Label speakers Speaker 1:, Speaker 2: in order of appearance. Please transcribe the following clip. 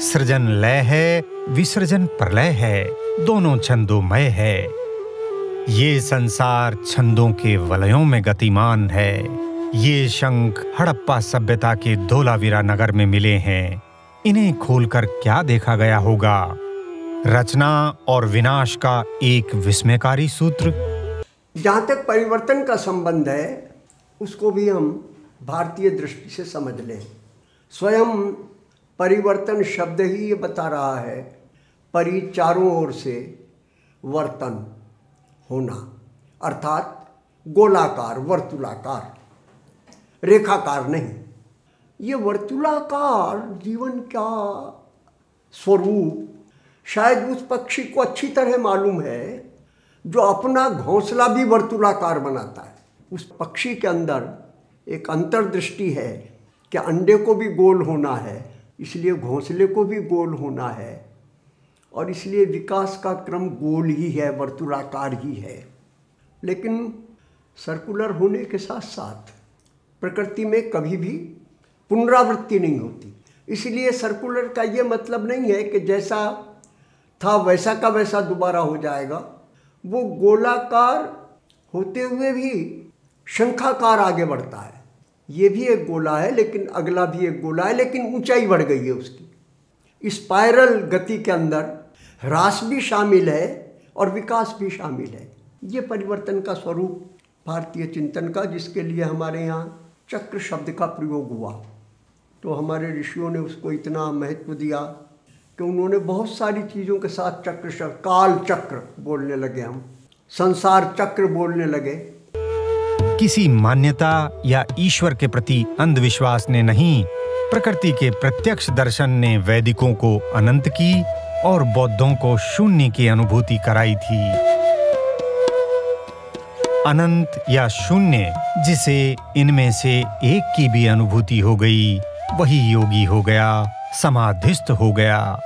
Speaker 1: सृजन लय है, विसर्जन प्रलय है, दोनों छंदोमय है। ये संसार छंदों के वलयों में गतिमान है। ये शंख हड़प्पा सभ्यता के धोलावीरा नगर में मिले हैं। इन्हें खोलकर क्या देखा गया होगा? रचना और विनाश का एक विस्मयकारी सूत्र।
Speaker 2: जहाँ तक परिवर्तन का संबंध है, उसको भी हम भारतीय दृष्टि से समझ लें। स्वयं परिवर्तन शब्द ही ये बता रहा है। परि चारों ओर से वर्तन होना, अर्थात गोलाकार, वर्तुलाकार, रेखाकार नहीं। ये वर्तुलाकार जीवन का स्वरूप शायद उस पक्षी को अच्छी तरह मालूम है, जो अपना घोंसला भी वर्तुलाकार बनाता है। उस पक्षी के अंदर एक अंतर्दृष्टि है कि अंडे को भी गोल होना है इसलिए घोंसले को भी गोल होना है। और इसलिए विकास का क्रम गोल ही है, वर्तुलाकार ही है। लेकिन सर्कुलर होने के साथ साथ प्रकृति में कभी भी पुनरावृत्ति नहीं होती। इसलिए सर्कुलर का ये मतलब नहीं है कि जैसा था वैसा का वैसा दोबारा हो जाएगा। वो गोलाकार होते हुए भी शंखाकार आगे बढ़ता है। ये भी एक गोला है, लेकिन अगला भी एक गोला है, लेकिन ऊंचाई बढ़ गई है उसकी। स्पायरल गति के अंदर ह्रास भी शामिल है और विकास भी शामिल है। ये परिवर्तन का स्वरूप भारतीय चिंतन का, जिसके लिए हमारे यहाँ चक्र शब्द का प्रयोग हुआ। तो हमारे ऋषियों ने उसको इतना महत्व दिया कि उन्होंने बहुत सारी चीज़ों के साथ चक्र शब्द, काल चक्र बोलने लगे हम। संसार चक्र बोलने लगे।
Speaker 1: किसी मान्यता या ईश्वर के प्रति अंधविश्वास ने नहीं, प्रकृति के प्रत्यक्ष दर्शन ने वैदिकों को अनंत की और बौद्धों को शून्य की अनुभूति कराई थी। अनंत या शून्य, जिसे इनमें से एक की भी अनुभूति हो गई, वही योगी हो गया, समाधिस्थ हो गया।